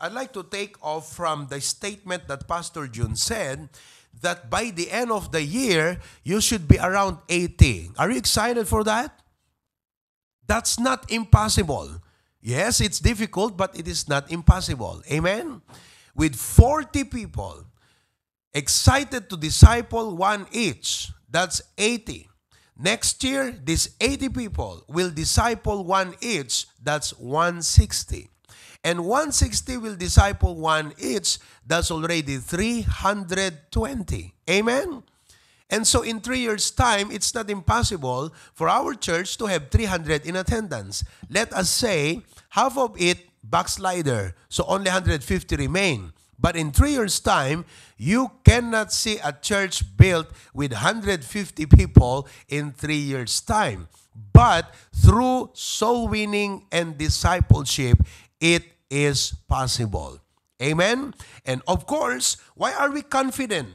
I'd like to take off from the statement that Pastor June said that by the end of the year, you should be around 80. Are you excited for that? That's not impossible. Yes, it's difficult, but it is not impossible. Amen? With 40 people excited to disciple one each, that's 80. Next year, these 80 people will disciple one each, that's 160. And 160 will disciple one each, that's already 320. Amen? And so in three years' time, it's not impossible for our church to have 300 in attendance. Let us say half of it backslider, so only 150 remain. But in three years' time, you cannot see a church built with 150 people in three years' time. But through soul winning and discipleship, it is possible. Amen? And of course, why are we confident?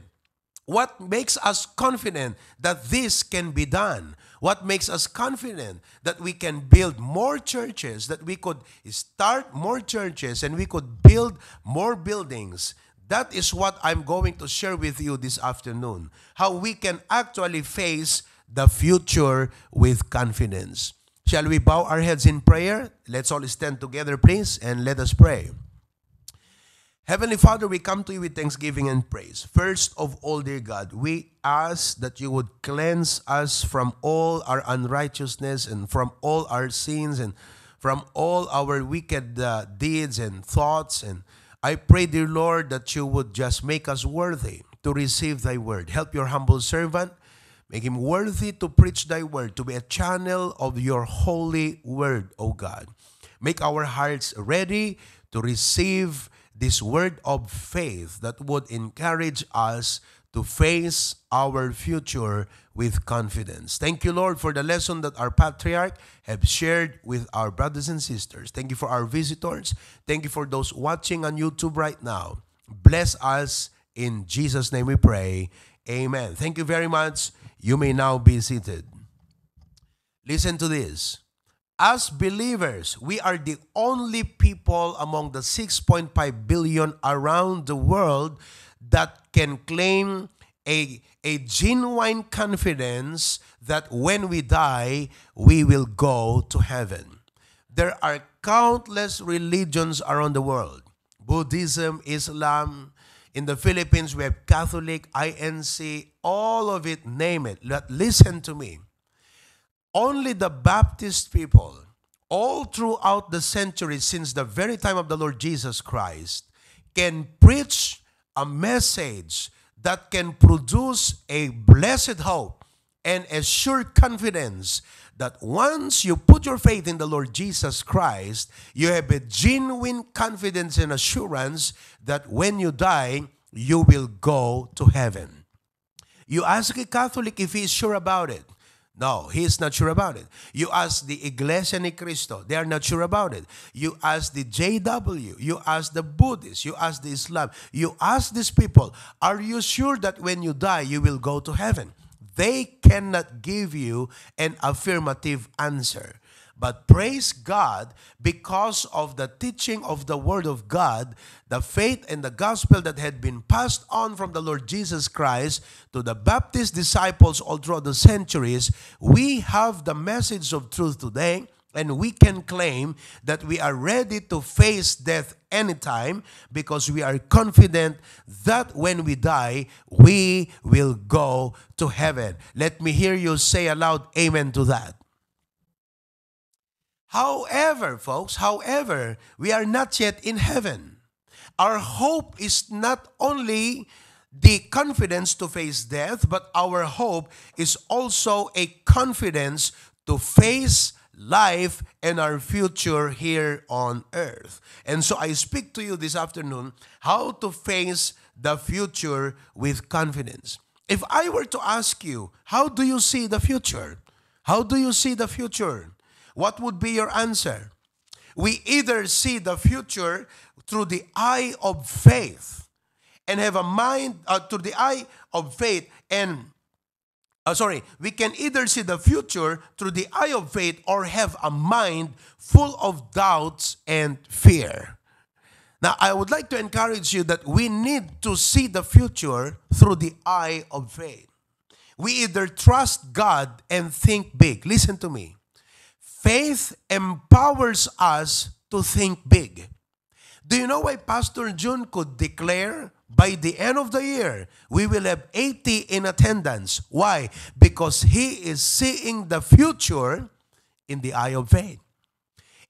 What makes us confident that this can be done? What makes us confident that we can build more churches, that we could start more churches, and we could build more buildings? That is what I'm going to share with you this afternoon. How we can actually face the future with confidence. Shall we bow our heads in prayer? Let's all stand together, please, and let us pray. Heavenly Father, we come to you with thanksgiving and praise. First of all, dear God, we ask that you would cleanse us from all our unrighteousness and from all our sins and from all our wicked uh, deeds and thoughts. And I pray, dear Lord, that you would just make us worthy to receive thy word. Help your humble servant. Make him worthy to preach thy word, to be a channel of your holy word, O God. Make our hearts ready to receive this word of faith that would encourage us to face our future with confidence. Thank you, Lord, for the lesson that our patriarch have shared with our brothers and sisters. Thank you for our visitors. Thank you for those watching on YouTube right now. Bless us in Jesus' name we pray. Amen. Thank you very much. You may now be seated. Listen to this as believers, we are the only people among the 6.5 billion around the world that can claim a, a genuine confidence that when we die, we will go to heaven. There are countless religions around the world Buddhism, Islam. In the Philippines, we have Catholic, INC, all of it, name it. Listen to me only the Baptist people, all throughout the centuries since the very time of the Lord Jesus Christ, can preach a message that can produce a blessed hope and a sure confidence that once you put your faith in the Lord Jesus Christ, you have a genuine confidence and assurance that when you die, you will go to heaven. You ask a Catholic if he is sure about it. No, he is not sure about it. You ask the Iglesia Ni Cristo, they are not sure about it. You ask the JW, you ask the Buddhists, you ask the Islam, you ask these people, are you sure that when you die you will go to heaven? They cannot give you an affirmative answer. But praise God, because of the teaching of the Word of God, the faith and the gospel that had been passed on from the Lord Jesus Christ to the Baptist disciples all throughout the centuries, we have the message of truth today. And we can claim that we are ready to face death anytime because we are confident that when we die, we will go to heaven. Let me hear you say aloud, Amen to that. However, folks, however, we are not yet in heaven. Our hope is not only the confidence to face death, but our hope is also a confidence to face life and our future here on earth. And so I speak to you this afternoon how to face the future with confidence. If I were to ask you, how do you see the future? How do you see the future? what would be your answer? We either see the future through the eye of faith and have a mind uh, through the eye of faith and uh, sorry, we can either see the future through the eye of faith or have a mind full of doubts and fear. Now, I would like to encourage you that we need to see the future through the eye of faith. We either trust God and think big. Listen to me. Faith empowers us to think big. Do you know why Pastor June could declare by the end of the year, we will have 80 in attendance? Why? Because he is seeing the future in the eye of faith.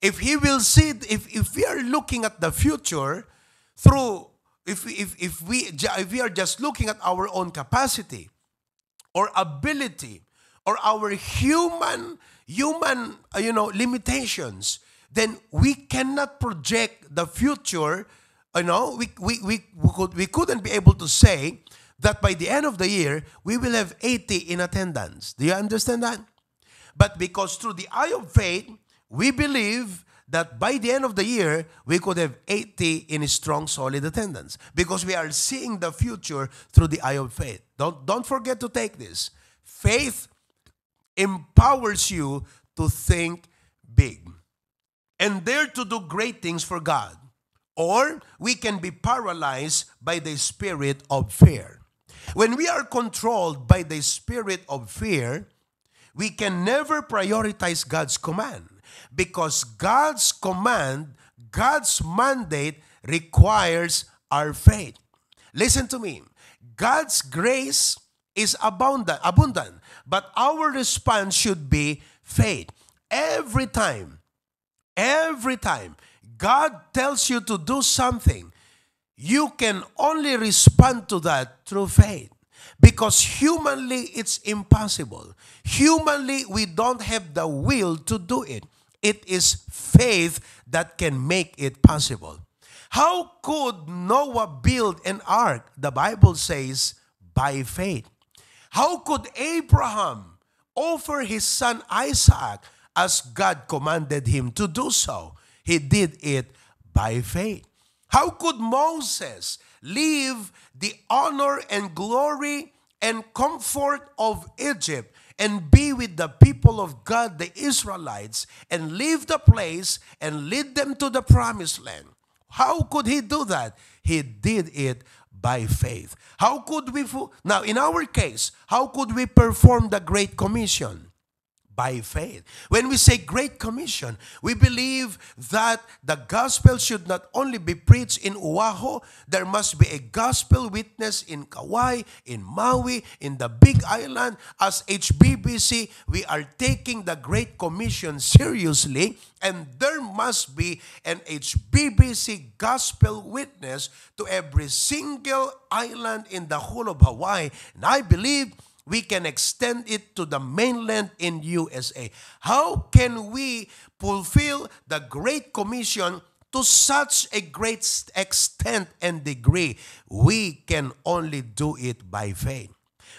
If he will see, if, if we are looking at the future through, if, if, if, we, if we are just looking at our own capacity or ability or our human, human, uh, you know, limitations, then we cannot project the future. You know, we, we, we, we, could, we couldn't be able to say that by the end of the year, we will have 80 in attendance. Do you understand that? But because through the eye of faith, we believe that by the end of the year, we could have 80 in strong, solid attendance because we are seeing the future through the eye of faith. Don't, don't forget to take this. Faith empowers you to think big and dare to do great things for God. Or we can be paralyzed by the spirit of fear. When we are controlled by the spirit of fear, we can never prioritize God's command because God's command, God's mandate requires our faith. Listen to me. God's grace is abundant, abundant, but our response should be faith. Every time, every time God tells you to do something, you can only respond to that through faith. Because humanly, it's impossible. Humanly, we don't have the will to do it. It is faith that can make it possible. How could Noah build an ark? The Bible says, by faith. How could Abraham offer his son Isaac as God commanded him to do so? He did it by faith. How could Moses leave the honor and glory and comfort of Egypt and be with the people of God, the Israelites, and leave the place and lead them to the promised land. How could he do that? He did it by faith. How could we, now in our case, how could we perform the Great Commission? By faith. When we say Great Commission, we believe that the gospel should not only be preached in Oahu, there must be a gospel witness in Kauai, in Maui, in the Big Island. As HBBC, we are taking the Great Commission seriously, and there must be an HBBC gospel witness to every single island in the whole of Hawaii. And I believe we can extend it to the mainland in USA. How can we fulfill the Great Commission to such a great extent and degree? We can only do it by faith.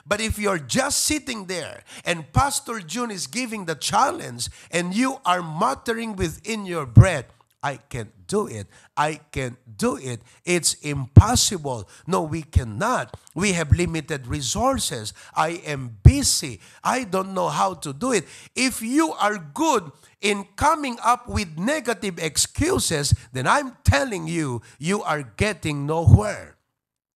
But if you're just sitting there and Pastor June is giving the challenge and you are muttering within your breath, I can't do it. I can't do it. It's impossible. No, we cannot. We have limited resources. I am busy. I don't know how to do it. If you are good in coming up with negative excuses, then I'm telling you, you are getting nowhere.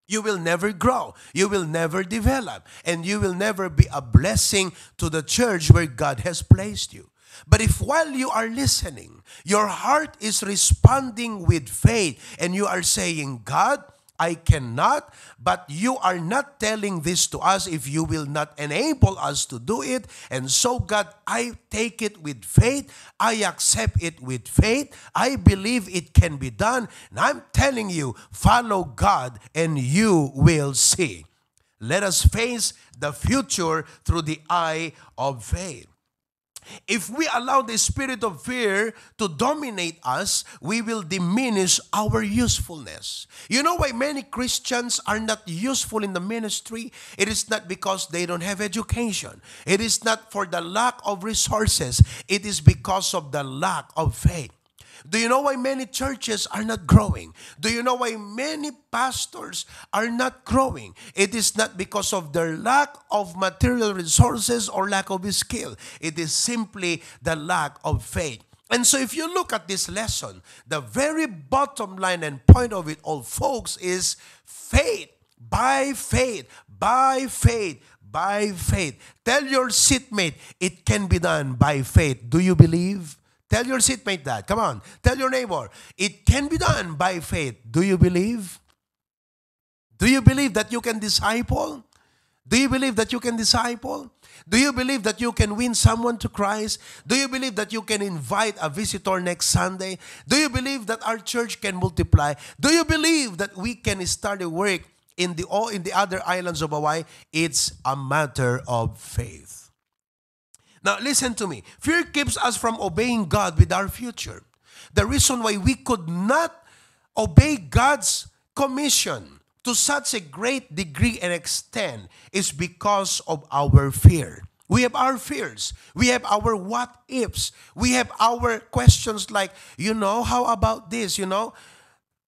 You will never grow. You will never develop. And you will never be a blessing to the church where God has placed you. But if while you are listening, your heart is responding with faith and you are saying, God, I cannot, but you are not telling this to us if you will not enable us to do it. And so, God, I take it with faith. I accept it with faith. I believe it can be done. And I'm telling you, follow God and you will see. Let us face the future through the eye of faith. If we allow the spirit of fear to dominate us, we will diminish our usefulness. You know why many Christians are not useful in the ministry? It is not because they don't have education. It is not for the lack of resources. It is because of the lack of faith. Do you know why many churches are not growing? Do you know why many pastors are not growing? It is not because of their lack of material resources or lack of skill. It is simply the lack of faith. And so, if you look at this lesson, the very bottom line and point of it all, folks, is faith. By faith, by faith, by faith. Tell your seatmate, it can be done by faith. Do you believe? Tell your seatmate that. Come on. Tell your neighbor, it can be done by faith. Do you believe? Do you believe that you can disciple? Do you believe that you can disciple? Do you believe that you can win someone to Christ? Do you believe that you can invite a visitor next Sunday? Do you believe that our church can multiply? Do you believe that we can start a work in the in the other islands of Hawaii? It's a matter of faith. Now listen to me. Fear keeps us from obeying God with our future. The reason why we could not obey God's commission to such a great degree and extent is because of our fear. We have our fears. We have our what ifs. We have our questions like, you know, how about this? You know,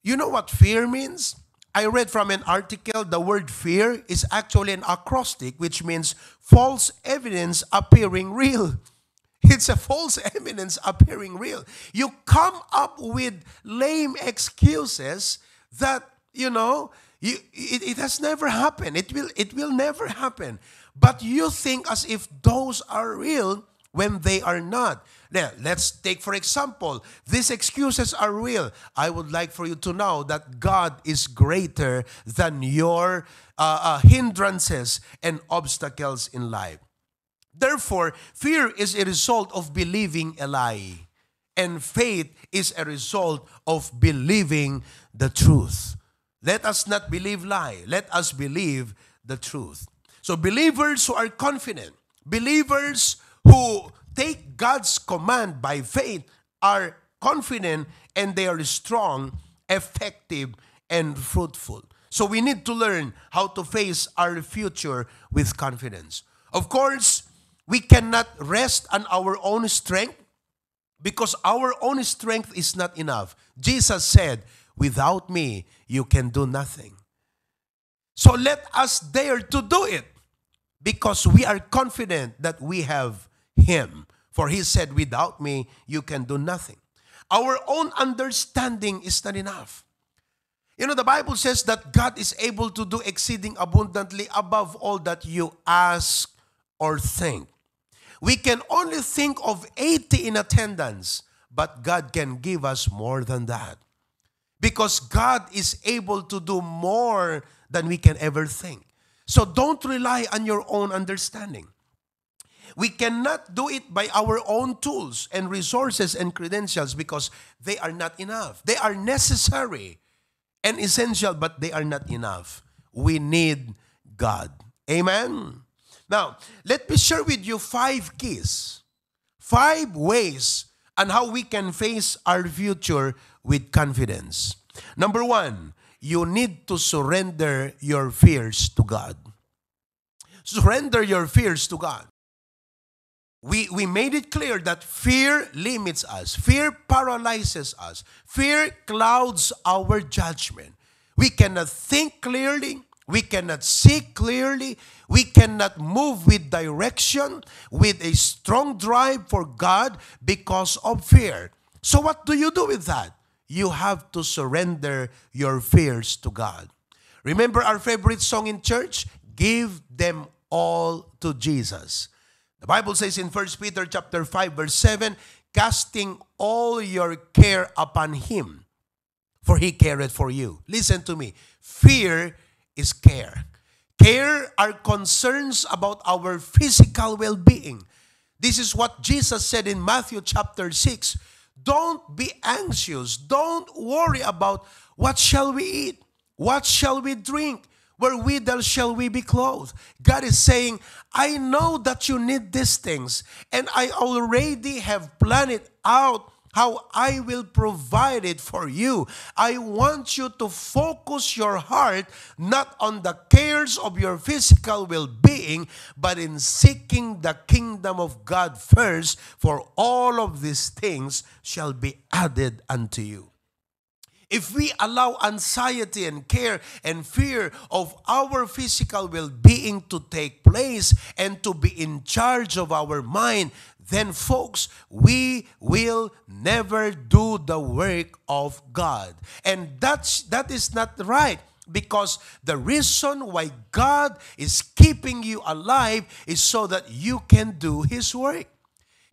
you know what fear means? I read from an article the word fear is actually an acrostic, which means false evidence appearing real. It's a false evidence appearing real. You come up with lame excuses that, you know, you, it, it has never happened. It will, it will never happen. But you think as if those are real when they are not. Now, let's take, for example, these excuses are real. I would like for you to know that God is greater than your uh, uh, hindrances and obstacles in life. Therefore, fear is a result of believing a lie, and faith is a result of believing the truth. Let us not believe lie. Let us believe the truth. So believers who are confident, believers who take God's command by faith are confident and they are strong, effective, and fruitful. So we need to learn how to face our future with confidence. Of course, we cannot rest on our own strength because our own strength is not enough. Jesus said, Without me, you can do nothing. So let us dare to do it because we are confident that we have Him. For He said, Without me, you can do nothing. Our own understanding is not enough. You know, the Bible says that God is able to do exceeding abundantly above all that you ask or think. We can only think of 80 in attendance, but God can give us more than that. Because God is able to do more than we can ever think. So don't rely on your own understanding. We cannot do it by our own tools and resources and credentials because they are not enough. They are necessary and essential, but they are not enough. We need God. Amen. Now, let me share with you five keys, five ways on how we can face our future with confidence. Number one, you need to surrender your fears to God. Surrender your fears to God. We, we made it clear that fear limits us, fear paralyzes us, fear clouds our judgment. We cannot think clearly, we cannot see clearly, we cannot move with direction, with a strong drive for God because of fear. So, what do you do with that? you have to surrender your fears to God. Remember our favorite song in church? Give them all to Jesus. The Bible says in 1 Peter chapter 5 verse 7, casting all your care upon him, for he careth for you. Listen to me. Fear is care. Care are concerns about our physical well-being. This is what Jesus said in Matthew chapter 6 don't be anxious. Don't worry about what shall we eat? What shall we drink? Wherewithal shall we be clothed? God is saying, I know that you need these things, and I already have planned out how I will provide it for you. I want you to focus your heart not on the cares of your physical well being, but in seeking the kingdom of God first, for all of these things shall be added unto you. If we allow anxiety and care and fear of our physical well being to take place and to be in charge of our mind, then folks, we will never do the work of God. And that's that is not right because the reason why God is keeping you alive is so that you can do his work.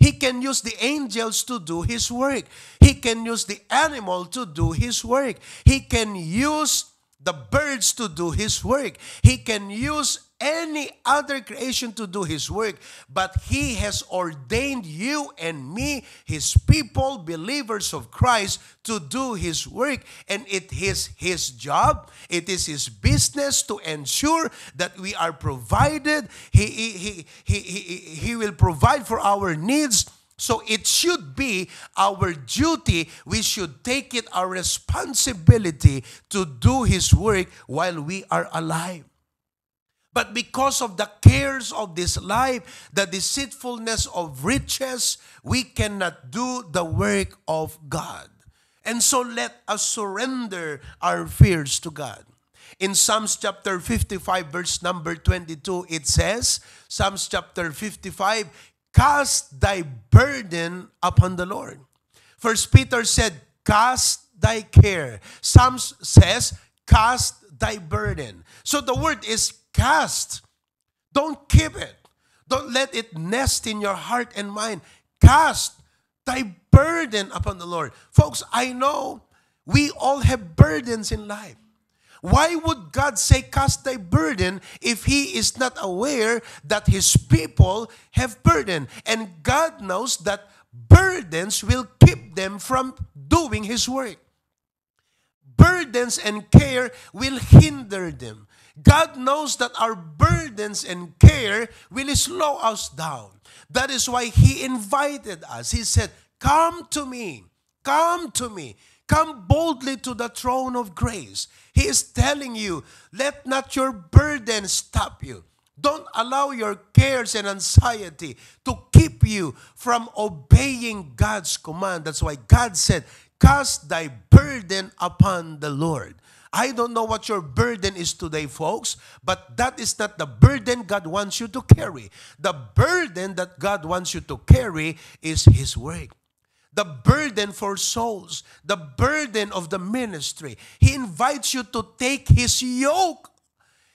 He can use the angels to do his work. He can use the animal to do his work. He can use the birds to do his work. He can use any other creation to do his work, but he has ordained you and me, his people, believers of Christ, to do his work. And it is his job, it is his business to ensure that we are provided. He, he, he, he, he, will provide for our needs. So it should be our duty. We should take it our responsibility to do His work while we are alive. But because of the cares of this life, the deceitfulness of riches, we cannot do the work of God. And so let us surrender our fears to God. In Psalms chapter 55, verse number 22, it says, Psalms chapter 55, cast thy burden upon the Lord. First Peter said, cast thy care. Psalms says, cast thy burden. So the word is Cast. Don't keep it. Don't let it nest in your heart and mind. Cast thy burden upon the Lord. Folks, I know we all have burdens in life. Why would God say, Cast thy burden, if He is not aware that His people have burden? And God knows that burdens will keep them from doing His work. Burdens and care will hinder them. God knows that our burdens and care will slow us down. That is why He invited us. He said, Come to me, come to me, come boldly to the throne of grace. He is telling you, let not your burden stop you. Don't allow your cares and anxiety to keep you from obeying God's command. That's why God said, Cast thy burden upon the Lord. I don't know what your burden is today, folks, but that is not the burden God wants you to carry. The burden that God wants you to carry is His work. The burden for souls, the burden of the ministry. He invites you to take His yoke.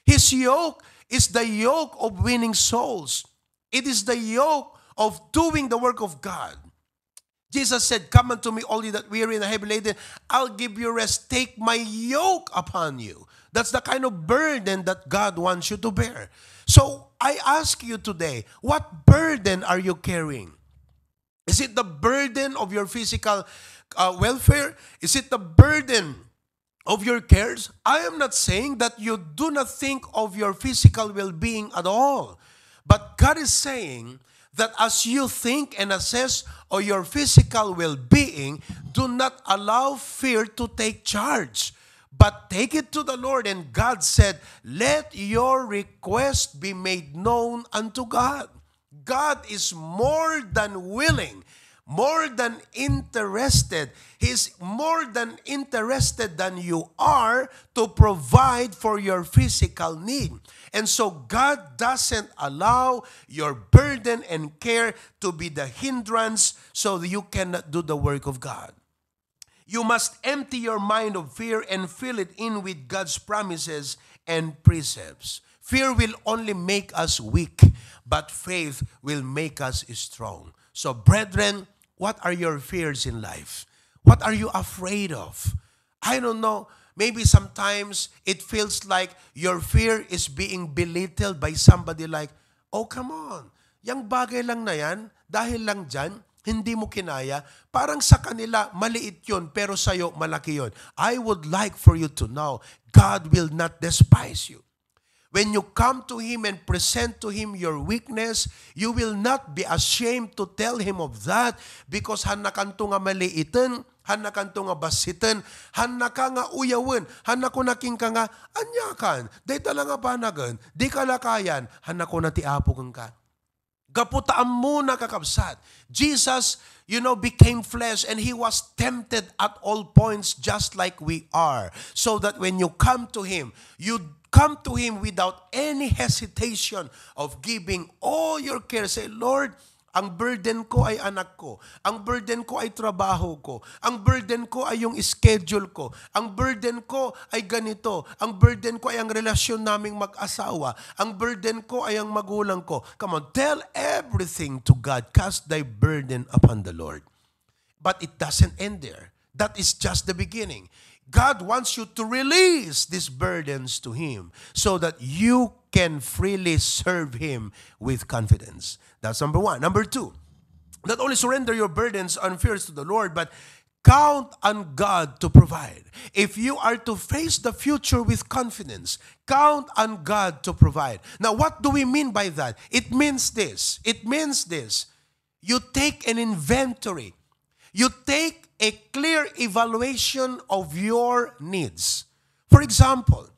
His yoke is the yoke of winning souls, it is the yoke of doing the work of God. Jesus said, Come unto me, all ye that weary and heavy laden, I'll give you rest. Take my yoke upon you. That's the kind of burden that God wants you to bear. So I ask you today, what burden are you carrying? Is it the burden of your physical uh, welfare? Is it the burden of your cares? I am not saying that you do not think of your physical well being at all. But God is saying that as you think and assess of your physical well being, do not allow fear to take charge, but take it to the Lord. And God said, Let your request be made known unto God. God is more than willing more than interested. He's more than interested than you are to provide for your physical need. And so God doesn't allow your burden and care to be the hindrance so that you cannot do the work of God. You must empty your mind of fear and fill it in with God's promises and precepts. Fear will only make us weak, but faith will make us strong. So, brethren, what are your fears in life? What are you afraid of? I don't know. Maybe sometimes it feels like your fear is being belittled by somebody like, oh, come on. Yang bagay lang na yan, dahil lang dyan, hindi mo kinaya. Parang sa kanila, maliit yun, pero sa'yo, malaki yun. I would like for you to know, God will not despise you. When you come to Him and present to Him your weakness, you will not be ashamed to tell Him of that because hanakanto nga maliitin, hanakanto nga basitin, hanaka nga uyawen, hanako naking ka nga anyakan, day tala nga panagan, di kalakayan, hanako na ti apo ka. Gaputaan mo na kakabsat. Jesus, you know, became flesh and He was tempted at all points just like we are. So that when you come to Him, you come to Him without any hesitation of giving all your care. Say, Lord, Ang burden ko ay anak ko. Ang burden ko ay trabaho ko. Ang burden ko ay yung schedule ko. Ang burden ko ay ganito. Ang burden ko ay ang relasyon naming mag-asawa. Ang burden ko ay ang magulang ko. Come on, tell everything to God. Cast thy burden upon the Lord. But it doesn't end there. That is just the beginning. God wants you to release these burdens to Him so that you can freely serve Him with confidence. That's number one. Number two, not only surrender your burdens and fears to the Lord, but count on God to provide. If you are to face the future with confidence, count on God to provide. Now, what do we mean by that? It means this. It means this. You take an inventory. You take a clear evaluation of your needs. For example,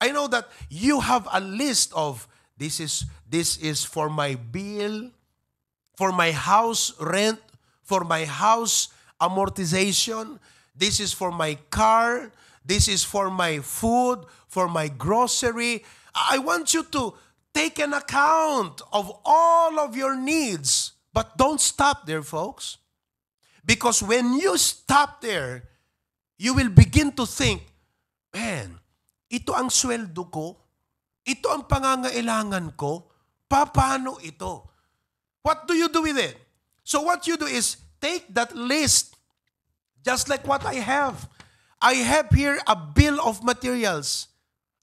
I know that you have a list of this is this is for my bill, for my house rent, for my house amortization, this is for my car, this is for my food, for my grocery. I want you to take an account of all of your needs. But don't stop there, folks. Because when you stop there, you will begin to think, man, ito ang sweldo ko, ito ang pangangailangan ko, paano ito? What do you do with it? So what you do is take that list, just like what I have. I have here a bill of materials,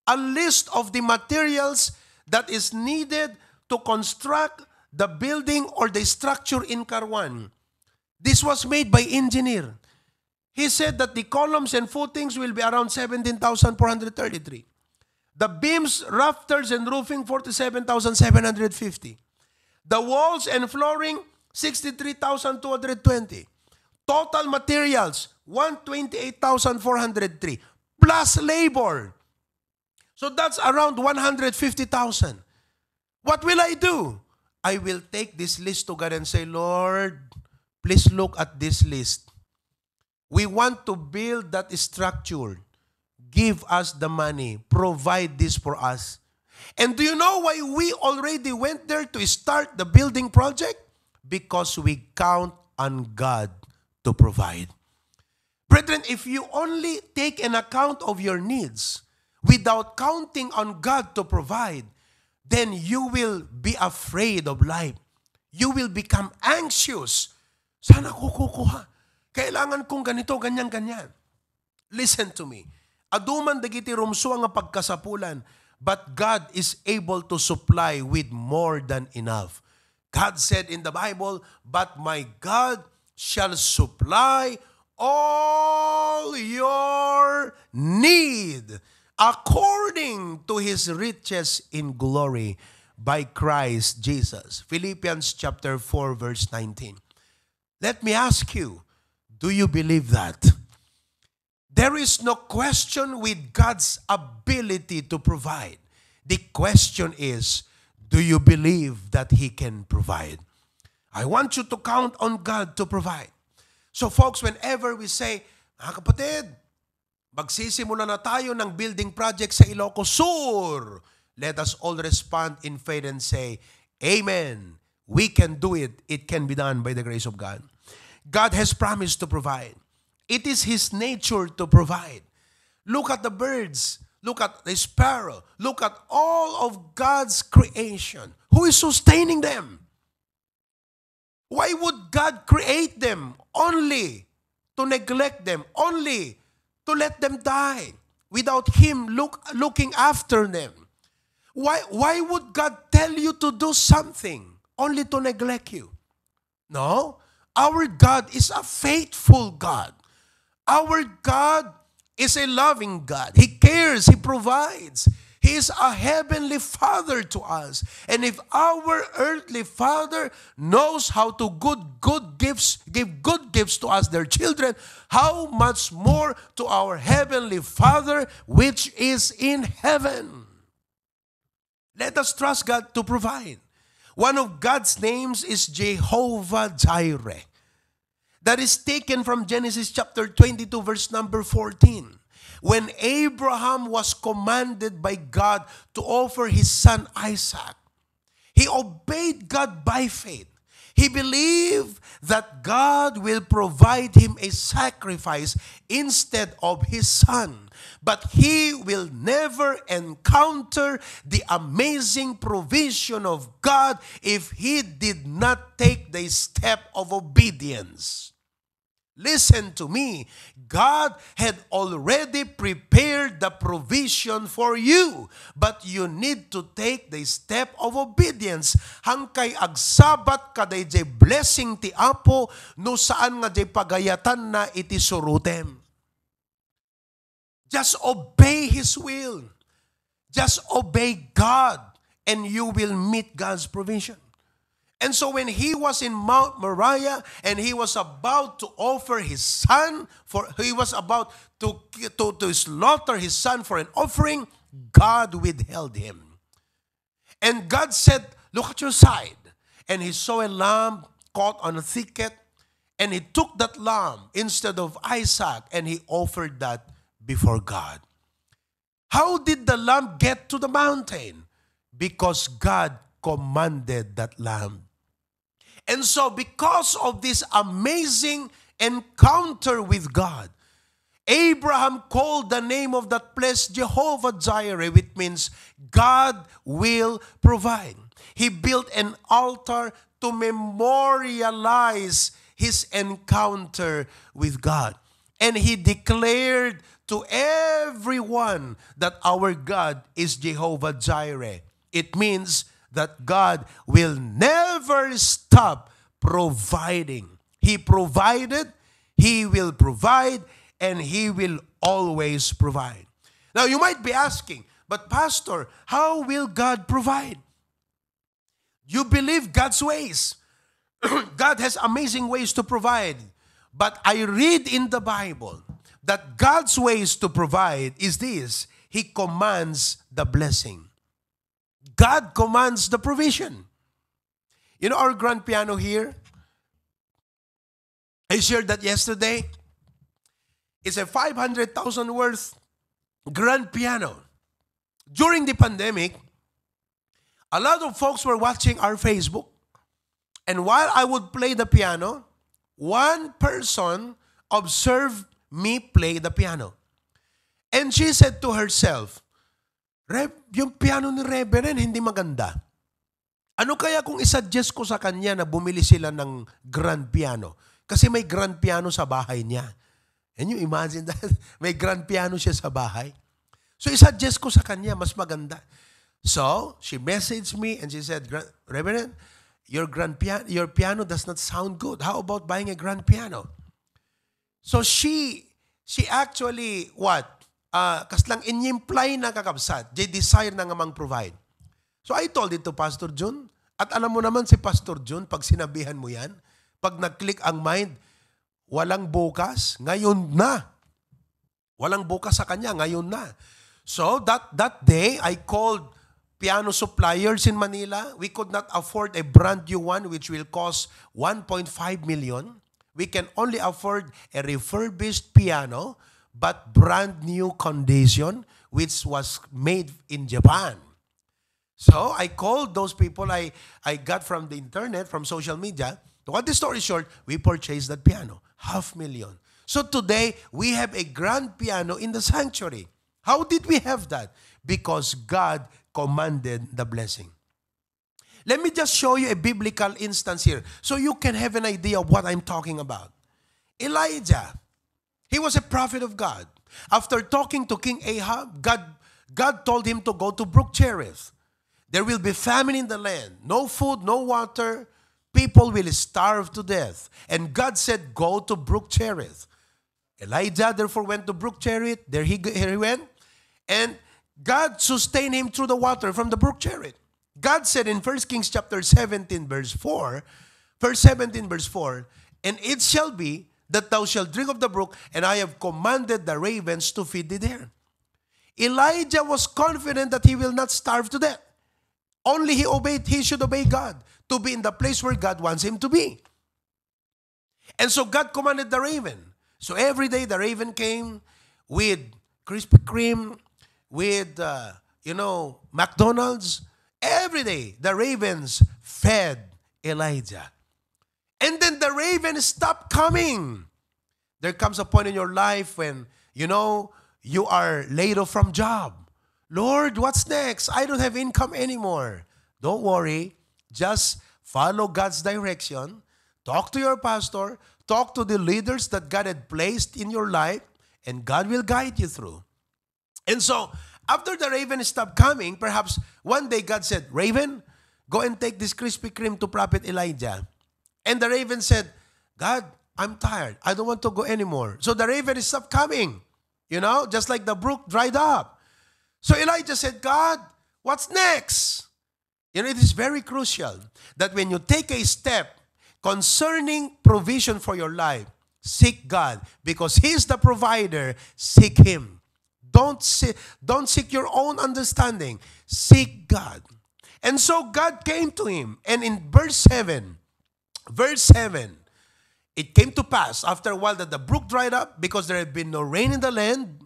a list of the materials that is needed to construct the building or the structure in Karwan. This was made by engineer. He said that the columns and footings will be around 17,433. The beams, rafters, and roofing, 47,750. The walls and flooring, 63,220. Total materials, 128,403. Plus labor. So that's around 150,000. What will I do? I will take this list to God and say, Lord, please look at this list. We want to build that structure give us the money, provide this for us. And do you know why we already went there to start the building project? Because we count on God to provide. Brethren, if you only take an account of your needs without counting on God to provide, then you will be afraid of life. You will become anxious. Sana ko kukuha. Kailangan kong ganito, ganyan, ganyan. Listen to me. Aduman dagiti rumso nga pagkasapulan, but God is able to supply with more than enough. God said in the Bible, But my God shall supply all your need according to his riches in glory by Christ Jesus. Philippians chapter 4 verse 19. Let me ask you, do you believe that? There is no question with God's ability to provide. The question is, do you believe that He can provide? I want you to count on God to provide. So folks, whenever we say, mga kapatid, magsisimula na tayo ng building project sa Ilocos Sur, let us all respond in faith and say, Amen. We can do it. It can be done by the grace of God. God has promised to provide. It is His nature to provide. Look at the birds. Look at the sparrow. Look at all of God's creation. Who is sustaining them? Why would God create them only to neglect them, only to let them die without Him look, looking after them? Why, why would God tell you to do something only to neglect you? No, our God is a faithful God. Our God is a loving God. He cares, He provides. He is a heavenly Father to us. And if our earthly Father knows how to good good gifts, give good gifts to us, their children, how much more to our heavenly Father which is in heaven? Let us trust God to provide. One of God's names is Jehovah Jireh that is taken from Genesis chapter 22, verse number 14. When Abraham was commanded by God to offer his son Isaac, he obeyed God by faith. He believed that God will provide him a sacrifice instead of his son. But he will never encounter the amazing provision of God if he did not take the step of obedience. Listen to me. God had already prepared the provision for you, but you need to take the step of obedience. Hangkay agsabat kaday jay blessing ti Apo, no saan nga jay pagayatan na iti surutem. Just obey His will. Just obey God, and you will meet God's provision. And so when he was in Mount Moriah and he was about to offer his son for he was about to, to, to slaughter his son for an offering, God withheld him. And God said, Look at your side. And he saw a lamb caught on a thicket, and he took that lamb instead of Isaac and he offered that before God. How did the lamb get to the mountain? Because God commanded that lamb and so, because of this amazing encounter with God, Abraham called the name of that place Jehovah Jireh, which means God will provide. He built an altar to memorialize his encounter with God. And he declared to everyone that our God is Jehovah Jireh. It means that God will never stop providing. He provided, He will provide, and He will always provide. Now, you might be asking, but Pastor, how will God provide? You believe God's ways. God has amazing ways to provide. But I read in the Bible that God's ways to provide is this He commands the blessing. God commands the provision. You know our grand piano here? I shared that yesterday. It's a 500,000 worth grand piano. During the pandemic, a lot of folks were watching our Facebook. And while I would play the piano, one person observed me play the piano. And she said to herself, Rev, yung piano ni Reverend hindi maganda. Ano kaya kung isuggest ko sa kanya na bumili sila ng grand piano? Kasi may grand piano sa bahay niya. Can you imagine that? May grand piano siya sa bahay. So isuggest ko sa kanya, mas maganda. So, she messaged me and she said, Reverend, your grand piano, your piano does not sound good. How about buying a grand piano? So she, she actually, what? Uh, kaslang inimply na kakabsat, they desire na nga mang-provide. So I told it to Pastor Jun. At alam mo naman si Pastor Jun, pag sinabihan mo yan, pag nag-click ang mind, walang bukas, ngayon na. Walang bukas sa kanya, ngayon na. So that that day, I called piano suppliers in Manila. We could not afford a brand new one which will cost 1.5 million. We can only afford a refurbished piano but brand new condition which was made in Japan. So I called those people I, I got from the internet, from social media. To cut the story short, we purchased that piano, half million. So today, we have a grand piano in the sanctuary. How did we have that? Because God commanded the blessing. Let me just show you a biblical instance here so you can have an idea of what I'm talking about. Elijah he was a prophet of God. After talking to King Ahab, God, God told him to go to Brook Cherith. There will be famine in the land, no food, no water. People will starve to death. And God said, Go to Brook Cherith. Elijah therefore went to Brook Cherith. There he, here he went. And God sustained him through the water from the Brook Cherith. God said in 1 Kings chapter 17, verse 4, verse 17, verse 4, and it shall be that thou shalt drink of the brook, and I have commanded the ravens to feed thee there. Elijah was confident that he will not starve to death. Only he obeyed, he should obey God to be in the place where God wants him to be. And so God commanded the raven. So every day the raven came with Krispy Kreme, with, uh, you know, McDonald's. Every day the ravens fed Elijah. And then the raven stopped coming. There comes a point in your life when, you know, you are laid off from job. Lord, what's next? I don't have income anymore. Don't worry. Just follow God's direction. Talk to your pastor. Talk to the leaders that God had placed in your life, and God will guide you through. And so, after the raven stopped coming, perhaps one day God said, Raven, go and take this Krispy Kreme to Prophet Elijah. And the raven said, God, I'm tired. I don't want to go anymore. So the raven is stopped coming, you know, just like the brook dried up. So Elijah said, God, what's next? You know, it is very crucial that when you take a step concerning provision for your life, seek God because He's the provider. Seek Him. Don't, see, don't seek your own understanding. Seek God. And so God came to him. And in verse 7, verse 7, it came to pass after a while that the brook dried up because there had been no rain in the land.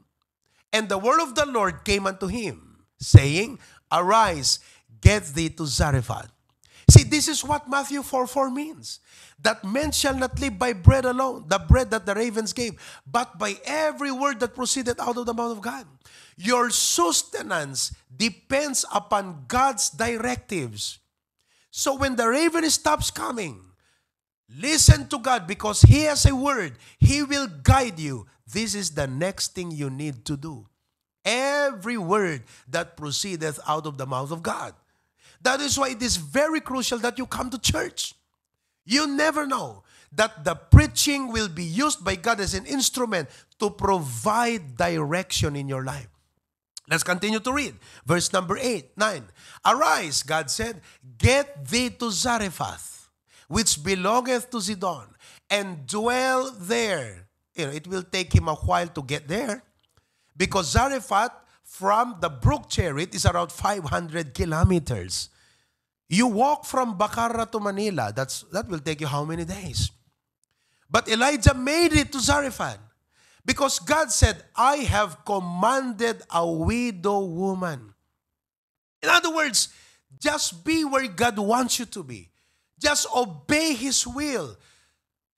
And the word of the Lord came unto him, saying, Arise, get thee to Zarephath. See, this is what Matthew 4 4 means. That men shall not live by bread alone, the bread that the ravens gave, but by every word that proceeded out of the mouth of God. Your sustenance depends upon God's directives. So when the raven stops coming, listen to God because He has a word. He will guide you. This is the next thing you need to do. Every word that proceedeth out of the mouth of God. That is why it is very crucial that you come to church. You never know that the preaching will be used by God as an instrument to provide direction in your life. Let's continue to read. Verse number 8, 9. Arise, God said, get thee to Zarephath, which belongeth to Zidon, and dwell there. You know, it will take him a while to get there because Zarephath from the brook Cherith is around 500 kilometers. You walk from Bacarra to Manila, that's, that will take you how many days? But Elijah made it to Zarephath because God said, I have commanded a widow woman. In other words, just be where God wants you to be. Just obey His will.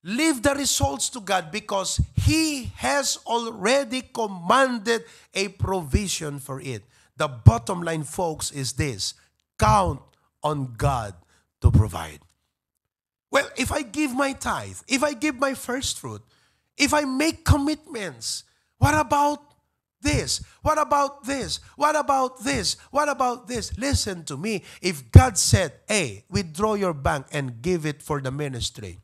Leave the results to God because He has already commanded a provision for it. The bottom line, folks, is this count on God to provide. Well, if I give my tithe, if I give my first fruit, if I make commitments, what about this? What about this? What about this? What about this? Listen to me. If God said, hey, withdraw your bank and give it for the ministry,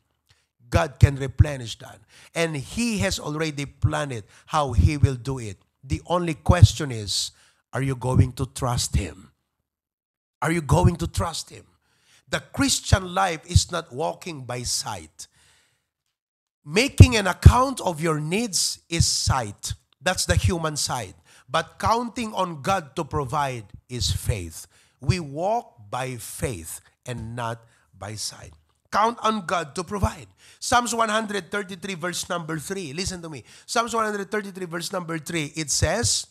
God can replenish that. And He has already planned it, how He will do it. The only question is, are you going to trust Him? Are you going to trust Him? The Christian life is not walking by sight. Making an account of your needs is sight. That's the human side. But counting on God to provide is faith. We walk by faith and not by sight. Count on God to provide. Psalms 133, verse number 3. Listen to me. Psalms 133, verse number 3. It says,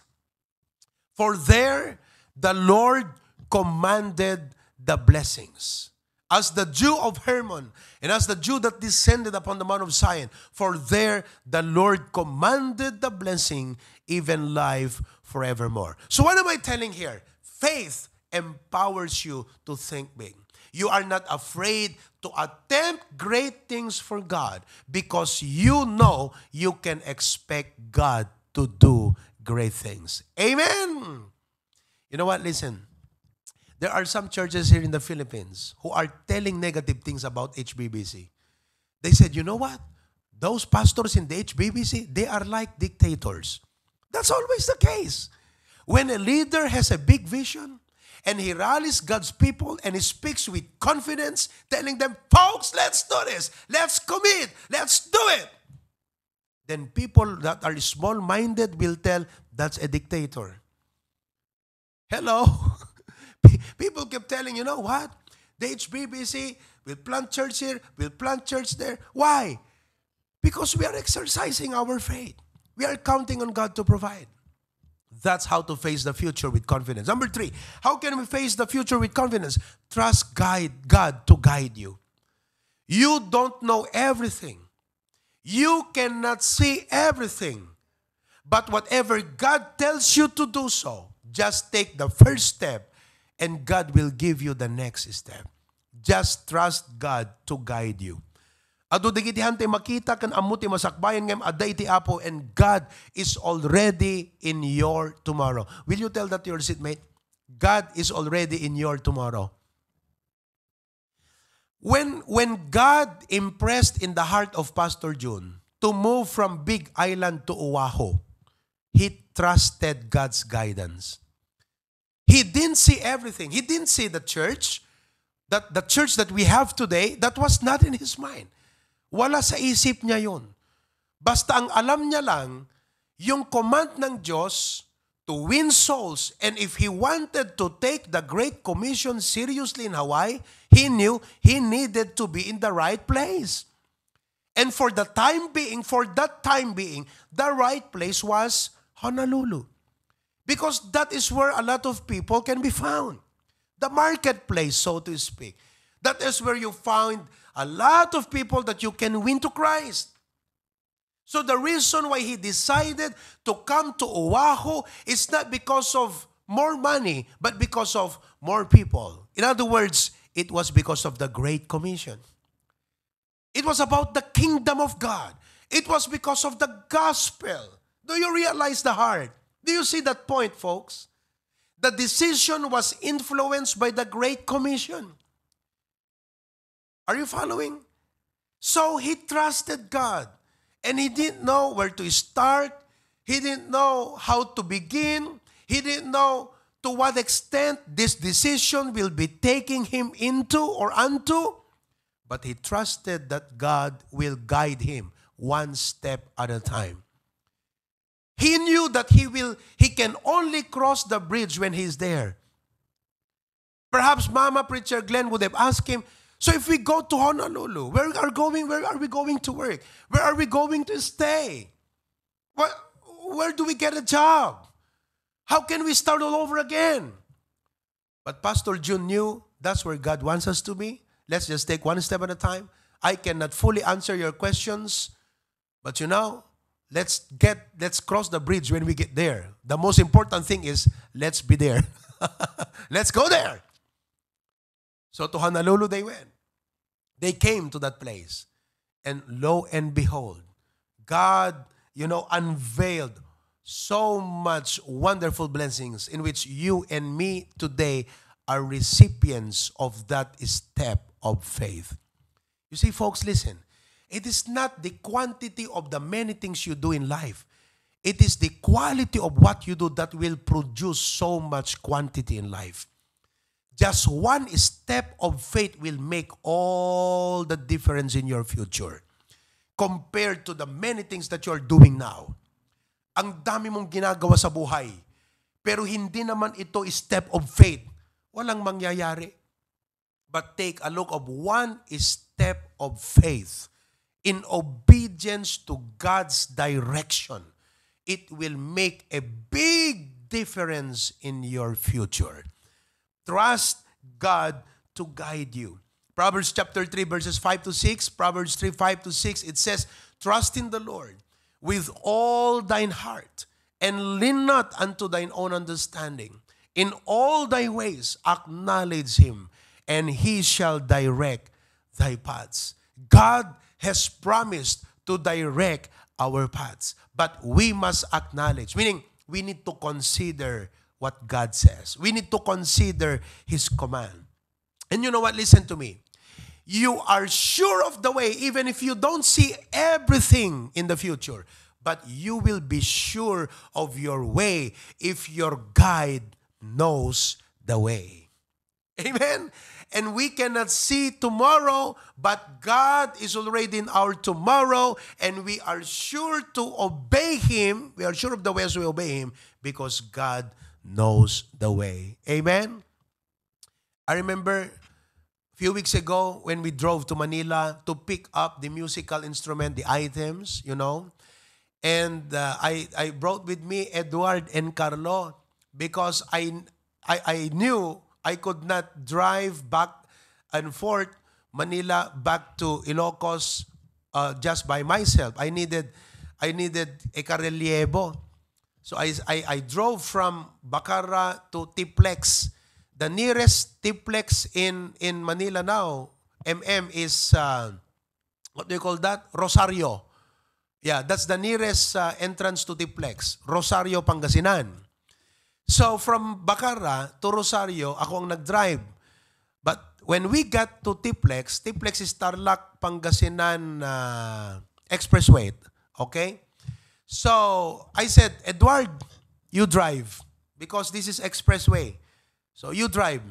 For there the Lord commanded the blessings. As the Jew of Hermon, and as the Jew that descended upon the Mount of Zion, for there the Lord commanded the blessing, even life forevermore. So, what am I telling here? Faith empowers you to think big. You are not afraid to attempt great things for God because you know you can expect God to do great things. Amen. You know what? Listen. There are some churches here in the Philippines who are telling negative things about HBBC. They said, you know what? Those pastors in the HBBC, they are like dictators. That's always the case. When a leader has a big vision and he rallies God's people and he speaks with confidence, telling them, folks, let's do this. Let's commit. Let's do it. Then people that are small minded will tell, that's a dictator. Hello. People kept telling, you know what? The HBBC will plant church here, will plant church there. Why? Because we are exercising our faith. We are counting on God to provide. That's how to face the future with confidence. Number three, how can we face the future with confidence? Trust guide God to guide you. You don't know everything. You cannot see everything. But whatever God tells you to do so, just take the first step and God will give you the next step. Just trust God to guide you. Ado digiti hante makita kan amuti masakbayan ngem aday ti apo and God is already in your tomorrow. Will you tell that to your seatmate? God is already in your tomorrow. When when God impressed in the heart of Pastor June to move from Big Island to Oahu, he trusted God's guidance. He didn't see everything. He didn't see the church. That the church that we have today, that was not in his mind. Wala sa isip niya yun. Basta ang alam niya lang, yung command ng Diyos to win souls. And if he wanted to take the Great Commission seriously in Hawaii, he knew he needed to be in the right place. And for the time being, for that time being, the right place was Honolulu. Because that is where a lot of people can be found. The marketplace, so to speak. That is where you find a lot of people that you can win to Christ. So the reason why he decided to come to Oahu is not because of more money, but because of more people. In other words, it was because of the Great Commission. It was about the kingdom of God. It was because of the gospel. Do you realize the heart? Do you see that point, folks? The decision was influenced by the Great Commission. Are you following? So he trusted God and he didn't know where to start. He didn't know how to begin. He didn't know to what extent this decision will be taking him into or unto. But he trusted that God will guide him one step at a time. He knew that he will he can only cross the bridge when he's there. Perhaps Mama Preacher Glenn would have asked him, so if we go to Honolulu, where are going? Where are we going to work? Where are we going to stay? Where, where do we get a job? How can we start all over again? But Pastor June knew that's where God wants us to be. Let's just take one step at a time. I cannot fully answer your questions, but you know, let's get let's cross the bridge when we get there. The most important thing is let's be there. let's go there. So to Honolulu they went. They came to that place. And lo and behold, God, you know, unveiled so much wonderful blessings in which you and me today are recipients of that step of faith. You see, folks, listen. It is not the quantity of the many things you do in life. It is the quality of what you do that will produce so much quantity in life. Just one step of faith will make all the difference in your future compared to the many things that you are doing now. Ang dami mong ginagawa sa buhay, pero hindi naman ito step of faith. Walang mangyayari. But take a look of one step of faith in obedience to God's direction. It will make a big difference in your future. Trust God to guide you. Proverbs chapter 3, verses 5 to 6, Proverbs 3, 5 to 6, it says, Trust in the Lord with all thine heart, and lean not unto thine own understanding. In all thy ways acknowledge him, and he shall direct thy paths. God has promised to direct our paths, but we must acknowledge, meaning we need to consider what God says. We need to consider His command. And you know what? Listen to me. You are sure of the way, even if you don't see everything in the future, but you will be sure of your way if your guide knows the way. Amen. And we cannot see tomorrow, but God is already in our tomorrow, and we are sure to obey Him. We are sure of the ways we obey Him because God knows the way. Amen? I remember a few weeks ago when we drove to Manila to pick up the musical instrument, the items, you know. And uh, I, I brought with me Edward and Carlo because I, I, I knew I could not drive back and forth Manila back to Ilocos uh, just by myself. I needed I needed a carrelievo. So I, I, I drove from Bacara to Tiplex. The nearest Tiplex in, in Manila now, MM, is, uh, what do you call that? Rosario. Yeah, that's the nearest uh, entrance to Tiplex. Rosario, Pangasinan. So from Bacara to Rosario, ako ang nag-drive. But when we got to Tiplex, Tiplex is Tarlac, Pangasinan uh, Expressway. Okay? So I said, Edward, you drive because this is expressway. So you drive.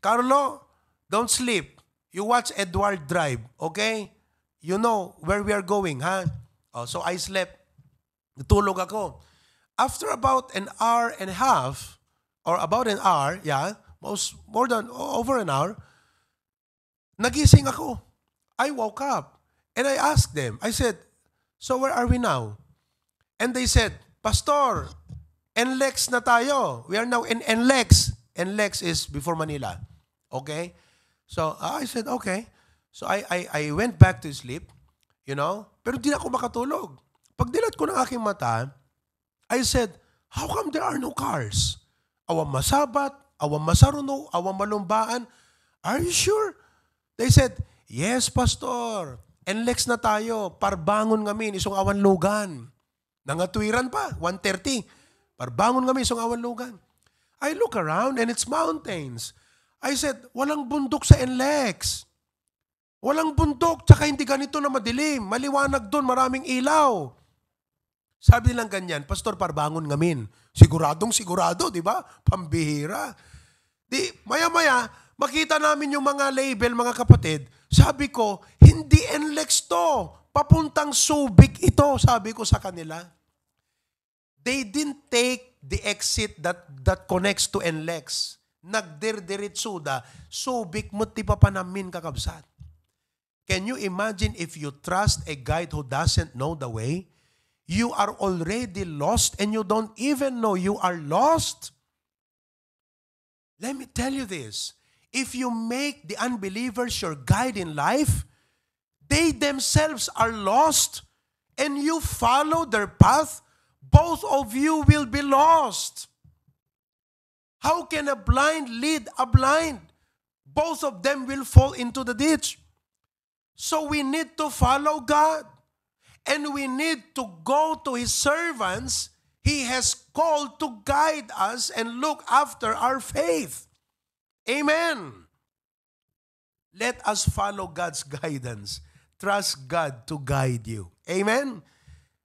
Carlo, don't sleep. You watch Edward drive, okay? You know where we are going, huh? Oh, so I slept. Natulog ako. After about an hour and a half, or about an hour, yeah, most more than over an hour, nagising ako. I woke up and I asked them. I said, "So where are we now?" And they said, Pastor, NLEX na tayo. We are now in NLEX. NLEX is before Manila. Okay? So uh, I said, okay. So I, I, I went back to sleep, you know, pero di na ako makatulog. Pag dilat ko ng aking mata, I said, how come there are no cars? Awang masabat, awang masaruno, awang malumbaan. Are you sure? They said, yes, Pastor. NLEX na tayo. Parbangon ngamin, isong awan lugan. Nangatwiran pa, 1.30. Parbangon kami isang awan lugan. I look around and it's mountains. I said, walang bundok sa NLEX. Walang bundok, tsaka hindi ganito na madilim. Maliwanag doon, maraming ilaw. Sabi nilang ganyan, Pastor, parbangon ngamin. Siguradong sigurado, di ba? Pambihira. Di, maya-maya, makita namin yung mga label, mga kapatid. Sabi ko, hindi NLEX to. Papuntang Subic ito, sabi ko sa kanila. They didn't take the exit that that connects to NLEX. Nagdirdiritsuda, Subic mo ti pa panamin kakabsat. Can you imagine if you trust a guide who doesn't know the way? You are already lost and you don't even know you are lost. Let me tell you this. If you make the unbelievers your guide in life, they themselves are lost and you follow their path, both of you will be lost. How can a blind lead a blind? Both of them will fall into the ditch. So we need to follow God. And we need to go to His servants He has called to guide us and look after our faith. Amen. Let us follow God's guidance. Trust God to guide you. Amen.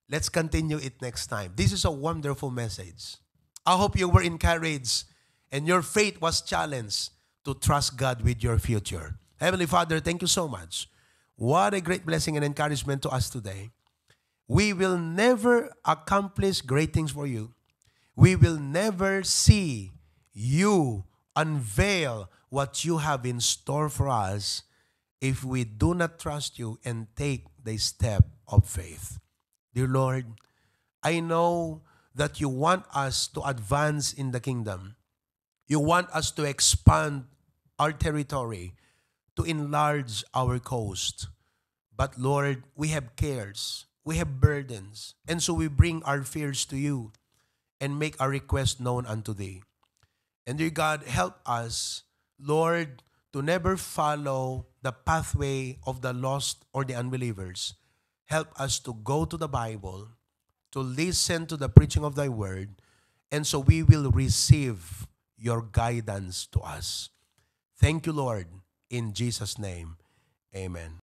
Let's continue it next time. This is a wonderful message. I hope you were encouraged and your faith was challenged to trust God with your future. Heavenly Father, thank you so much. What a great blessing and encouragement to us today. We will never accomplish great things for you. We will never see you unveil what you have in store for us if we do not trust you and take the step of faith. Dear Lord, I know that you want us to advance in the kingdom. You want us to expand our territory, to enlarge our coast. But Lord, we have cares, we have burdens, and so we bring our fears to you and make our request known unto thee. And dear God, help us, Lord, to never follow the pathway of the lost or the unbelievers help us to go to the Bible, to listen to the preaching of thy word, and so we will receive your guidance to us. Thank you, Lord. In Jesus' name, amen.